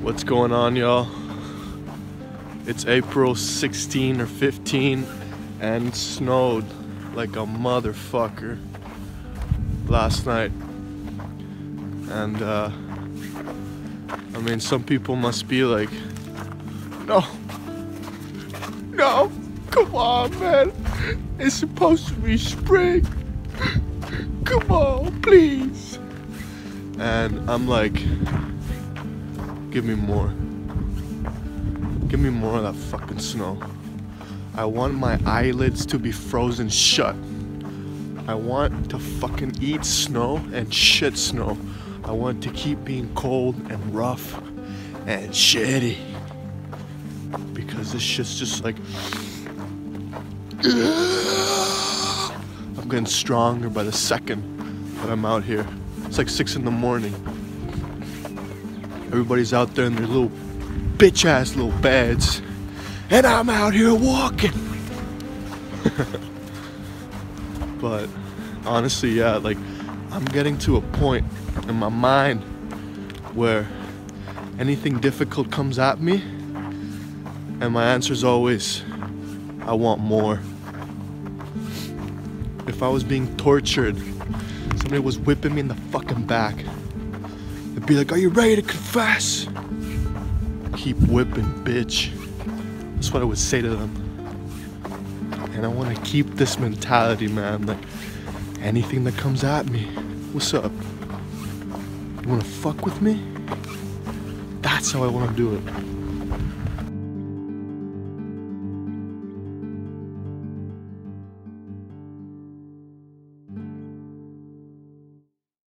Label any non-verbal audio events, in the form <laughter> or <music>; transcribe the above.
What's going on, y'all? It's April 16 or 15 and snowed like a motherfucker last night. And, uh, I mean, some people must be like, no, no, come on, man. It's supposed to be spring. Come on, please. And I'm like, give me more. Give me more of that fucking snow. I want my eyelids to be frozen shut. I want to fucking eat snow and shit snow. I want to keep being cold and rough and shitty. Because this shit's just like. I'm getting stronger by the second that I'm out here. It's like six in the morning. Everybody's out there in their little bitch ass little beds. And I'm out here walking. <laughs> but honestly, yeah, like I'm getting to a point in my mind where anything difficult comes at me, and my answer is always, I want more. If I was being tortured, somebody was whipping me in the fucking back, they'd be like, Are you ready to confess? Keep whipping, bitch. That's what I would say to them. And I want to keep this mentality, man. Like, anything that comes at me, what's up? You want to fuck with me? That's how I want to do it.